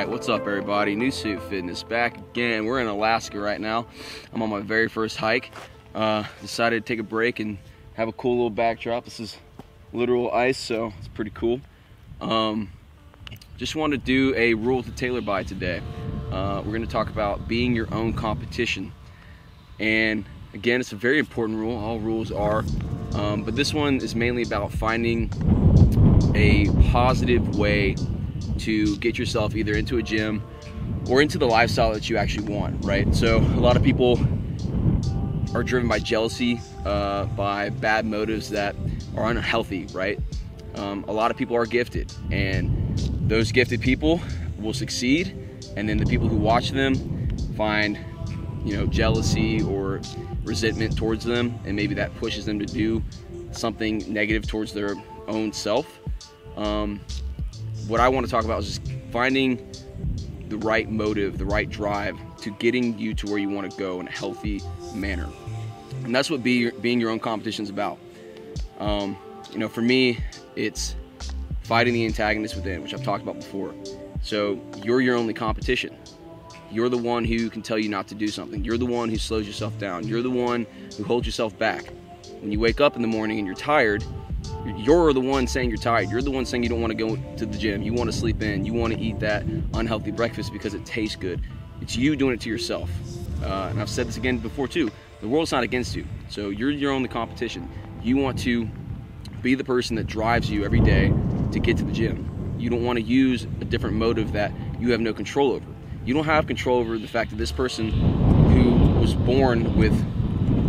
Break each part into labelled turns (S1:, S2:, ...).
S1: everybody, New Suit Fitness back again. We're in Alaska right now. I'm on my very first hike. Uh, decided to take a break and have a cool little backdrop. This is literal ice, so it's pretty cool. Um, just want to do a rule to tailor by today. Uh, we're going to talk about being your own competition. And again, it's a very important rule. All rules are. Um, but this one is mainly about finding a positive way to get yourself either into a gym or into the lifestyle that you actually want, right? So a lot of people are driven by jealousy, uh, by bad motives that are unhealthy, right? Um, a lot of people are gifted, and those gifted people will succeed, and then the people who watch them find, you know, jealousy or resentment towards them, and maybe that pushes them to do something negative towards their own self. Um, what I want to talk about is just finding the right motive, the right drive to getting you to where you want to go in a healthy manner. And that's what be, being your own competition is about. Um, you know, for me, it's fighting the antagonist within, which I've talked about before. So you're your only competition. You're the one who can tell you not to do something. You're the one who slows yourself down. You're the one who holds yourself back. When you wake up in the morning and you're tired, you're the one saying you're tired. You're the one saying you don't want to go to the gym. You want to sleep in. You want to eat that unhealthy breakfast because it tastes good. It's you doing it to yourself. Uh, and I've said this again before too. The world's not against you. So you're your only competition. You want to be the person that drives you every day to get to the gym. You don't want to use a different motive that you have no control over. You don't have control over the fact that this person who was born with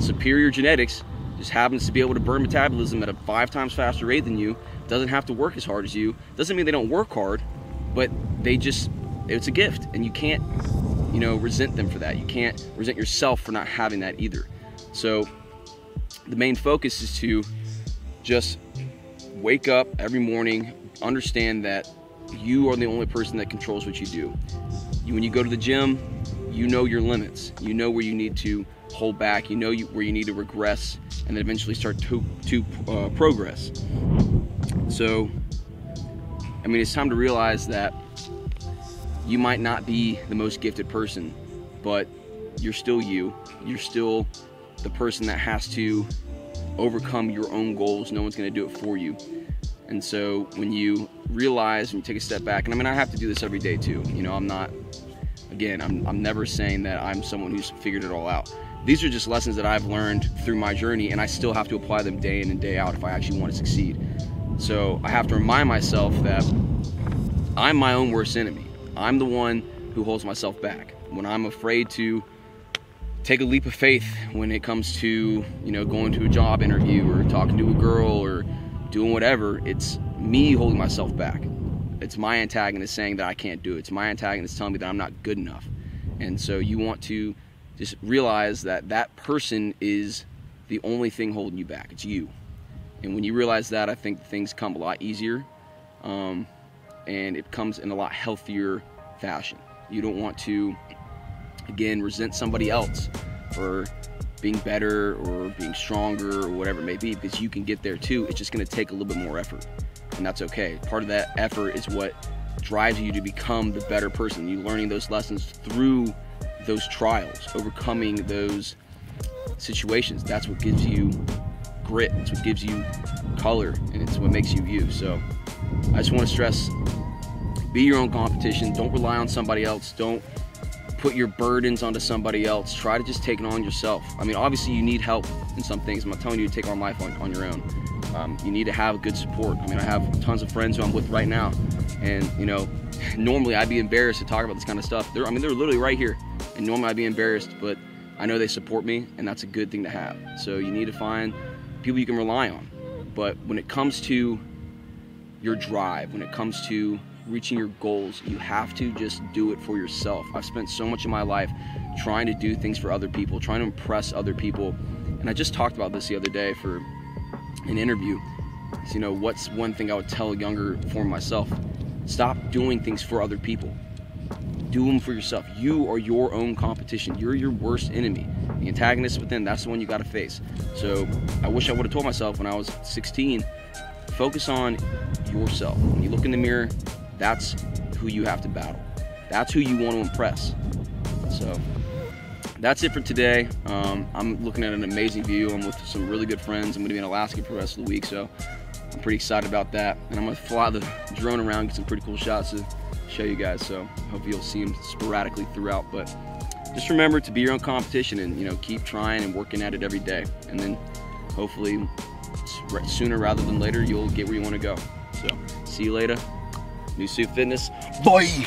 S1: superior genetics just happens to be able to burn metabolism at a five times faster rate than you, doesn't have to work as hard as you, doesn't mean they don't work hard, but they just, it's a gift and you can't, you know, resent them for that. You can't resent yourself for not having that either. So the main focus is to just wake up every morning, understand that you are the only person that controls what you do. You, when you go to the gym, you know your limits. You know where you need to hold back. You know you, where you need to regress and then eventually start to, to uh, progress. So, I mean, it's time to realize that you might not be the most gifted person, but you're still you. You're still the person that has to overcome your own goals. No one's going to do it for you. And so when you realize and you take a step back, and I mean, I have to do this every day too. You know, I'm not, again, I'm, I'm never saying that I'm someone who's figured it all out these are just lessons that I've learned through my journey, and I still have to apply them day in and day out if I actually want to succeed. So I have to remind myself that I'm my own worst enemy. I'm the one who holds myself back. When I'm afraid to take a leap of faith when it comes to, you know, going to a job interview or talking to a girl or doing whatever, it's me holding myself back. It's my antagonist saying that I can't do it. It's my antagonist telling me that I'm not good enough. And so you want to just realize that that person is the only thing holding you back. It's you. And when you realize that, I think things come a lot easier um, and it comes in a lot healthier fashion. You don't want to, again, resent somebody else for being better or being stronger or whatever it may be because you can get there too. It's just going to take a little bit more effort. And that's okay. Part of that effort is what drives you to become the better person. You learning those lessons through those trials, overcoming those situations. That's what gives you grit. It's what gives you color, and it's what makes you you. So I just want to stress: be your own competition. Don't rely on somebody else. Don't put your burdens onto somebody else. Try to just take it on yourself. I mean, obviously you need help in some things. I'm not telling you to take on life on, on your own. Um, you need to have good support. I mean, I have tons of friends who I'm with right now, and you know, normally I'd be embarrassed to talk about this kind of stuff. They're, I mean, they're literally right here and normally I'd be embarrassed, but I know they support me, and that's a good thing to have. So you need to find people you can rely on. But when it comes to your drive, when it comes to reaching your goals, you have to just do it for yourself. I've spent so much of my life trying to do things for other people, trying to impress other people. And I just talked about this the other day for an interview. So, you know, what's one thing I would tell a younger form myself? Stop doing things for other people do them for yourself. You are your own competition. You're your worst enemy. The antagonist within, that's the one you got to face. So I wish I would have told myself when I was 16, focus on yourself. When you look in the mirror, that's who you have to battle. That's who you want to impress. So that's it for today. Um, I'm looking at an amazing view. I'm with some really good friends. I'm gonna be in Alaska for the rest of the week, so I'm pretty excited about that. And I'm gonna fly the drone around, get some pretty cool shots to show you guys. So hope you'll see them sporadically throughout. But just remember to be your own competition and you know keep trying and working at it every day. And then hopefully sooner rather than later you'll get where you want to go. So see you later. New Suit Fitness. Bye.